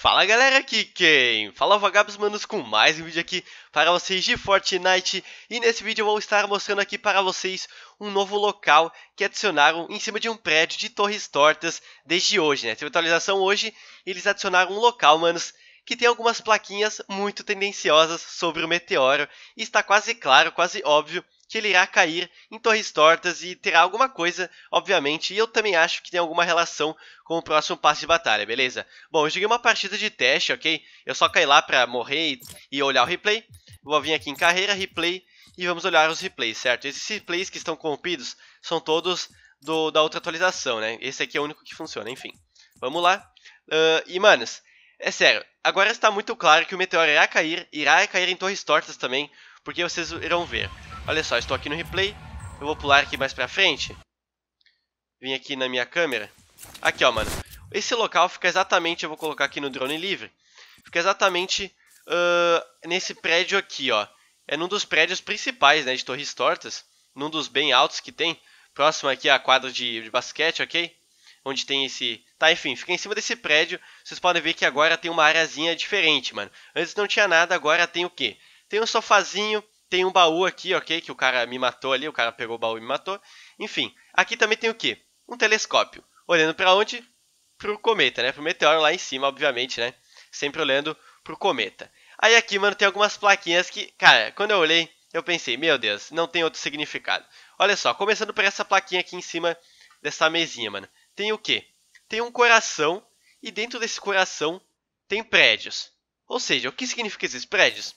Fala galera, aqui quem? Fala Vagabos Manos com mais um vídeo aqui para vocês de Fortnite E nesse vídeo eu vou estar mostrando aqui para vocês um novo local que adicionaram em cima de um prédio de torres tortas desde hoje, né? Teve atualização hoje eles adicionaram um local, manos, que tem algumas plaquinhas muito tendenciosas sobre o meteoro E está quase claro, quase óbvio que ele irá cair em torres tortas e terá alguma coisa, obviamente, e eu também acho que tem alguma relação com o próximo passe de batalha, beleza? Bom, eu joguei uma partida de teste, ok? Eu só caí lá pra morrer e olhar o replay. Vou vir aqui em carreira, replay, e vamos olhar os replays, certo? Esses replays que estão corrompidos são todos do, da outra atualização, né? Esse aqui é o único que funciona, enfim. Vamos lá. Uh, e, manos, é sério, agora está muito claro que o meteoro irá cair, irá cair em torres tortas também, porque vocês irão ver. Olha só, estou aqui no replay. Eu vou pular aqui mais pra frente. Vim aqui na minha câmera. Aqui, ó, mano. Esse local fica exatamente, eu vou colocar aqui no drone livre. Fica exatamente uh, nesse prédio aqui, ó. É num dos prédios principais, né, de Torres Tortas. Num dos bem altos que tem. Próximo aqui à quadra de, de basquete, ok? Onde tem esse... Tá, enfim, fica em cima desse prédio. Vocês podem ver que agora tem uma areazinha diferente, mano. Antes não tinha nada, agora tem o quê? Tem um sofazinho, tem um baú aqui, ok? Que o cara me matou ali, o cara pegou o baú e me matou. Enfim, aqui também tem o quê? Um telescópio. Olhando para onde? Pro cometa, né? Pro meteoro lá em cima, obviamente, né? Sempre olhando pro cometa. Aí aqui, mano, tem algumas plaquinhas que, cara, quando eu olhei, eu pensei, meu Deus, não tem outro significado. Olha só, começando por essa plaquinha aqui em cima dessa mesinha, mano. Tem o quê? Tem um coração e dentro desse coração tem prédios. Ou seja, o que significa esses prédios?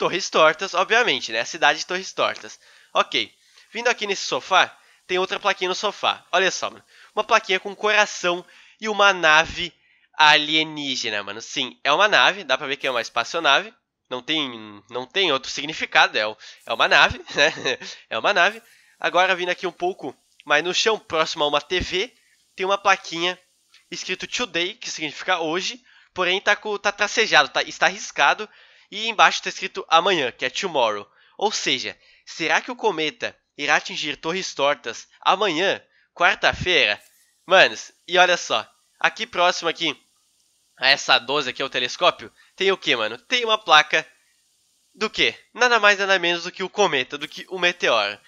Torres Tortas, obviamente, né? A cidade de Torres Tortas. Ok. Vindo aqui nesse sofá, tem outra plaquinha no sofá. Olha só, mano. Uma plaquinha com um coração e uma nave alienígena, mano. Sim, é uma nave. Dá pra ver que é uma espaçonave. Não tem, não tem outro significado. É, é uma nave, né? É uma nave. Agora, vindo aqui um pouco mais no chão, próximo a uma TV, tem uma plaquinha escrito Today, que significa hoje. Porém, tá, tá tracejado, tá, está riscado e embaixo está escrito amanhã, que é tomorrow. Ou seja, será que o cometa irá atingir Torres Tortas amanhã, quarta-feira? Manos, e olha só, aqui próximo aqui a essa 12 aqui, é o telescópio, tem o que, mano? Tem uma placa do que? Nada mais nada menos do que o cometa, do que o meteoro.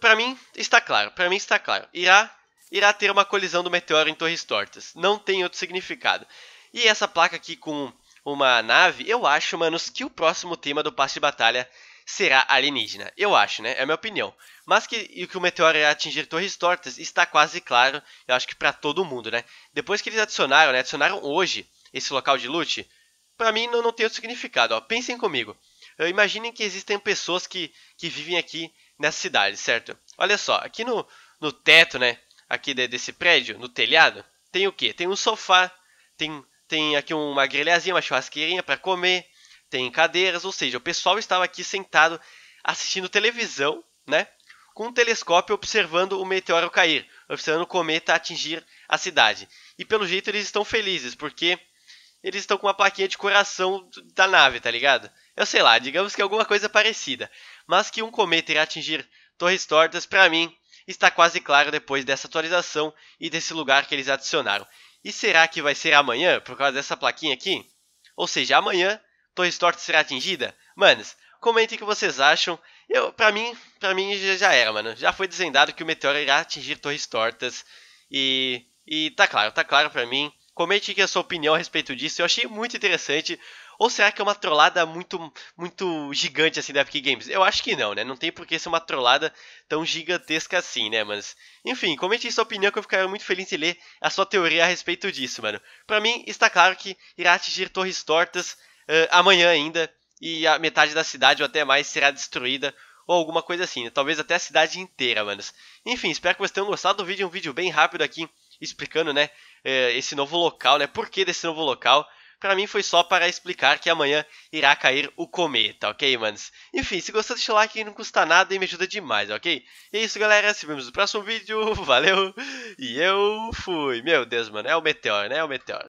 Para mim está claro, para mim está claro. Irá irá ter uma colisão do meteoro em Torres Tortas. Não tem outro significado. E essa placa aqui com uma nave, eu acho, manos, que o próximo tema do passe de batalha será alienígena. Eu acho, né? É a minha opinião. Mas que, que o meteoro irá atingir torres tortas está quase claro, eu acho que para todo mundo, né? Depois que eles adicionaram, né? Adicionaram hoje esse local de loot, para mim não, não tem outro significado, ó. Pensem comigo. Imaginem que existem pessoas que, que vivem aqui nessa cidade, certo? Olha só, aqui no, no teto, né? Aqui de, desse prédio, no telhado, tem o que? Tem um sofá, tem tem aqui uma grelhazinha, uma churrasqueirinha para comer, tem cadeiras, ou seja, o pessoal estava aqui sentado assistindo televisão, né? Com um telescópio observando o meteoro cair, observando o cometa atingir a cidade. E pelo jeito eles estão felizes, porque eles estão com uma plaquinha de coração da nave, tá ligado? Eu sei lá, digamos que alguma coisa parecida. Mas que um cometa irá atingir Torres Tortas, para mim, está quase claro depois dessa atualização e desse lugar que eles adicionaram. E será que vai ser amanhã, por causa dessa plaquinha aqui? Ou seja, amanhã, Torres Tortas será atingida? Manos, comentem o que vocês acham. Eu, pra mim, pra mim já era, mano. Já foi desvendado que o meteoro irá atingir Torres Tortas. E, e tá claro, tá claro pra mim. Comente aqui a sua opinião a respeito disso. Eu achei muito interessante. Ou será que é uma trollada muito muito gigante assim da Epic Games? Eu acho que não, né? Não tem por que ser uma trollada tão gigantesca assim, né, mas... Enfim, comente aí sua opinião que eu ficaria muito feliz em ler a sua teoria a respeito disso, mano. Pra mim, está claro que irá atingir torres tortas uh, amanhã ainda, e a metade da cidade ou até mais será destruída, ou alguma coisa assim, né? talvez até a cidade inteira, manos. Enfim, espero que vocês tenham gostado do vídeo, um vídeo bem rápido aqui, explicando, né, uh, esse novo local, né, por que desse novo local, Pra mim foi só para explicar que amanhã irá cair o cometa, ok, manos? Enfim, se gostou, deixa o like, não custa nada e me ajuda demais, ok? E é isso, galera, se vemos no próximo vídeo, valeu, e eu fui. Meu Deus, mano, é o meteoro, né? É o meteoro.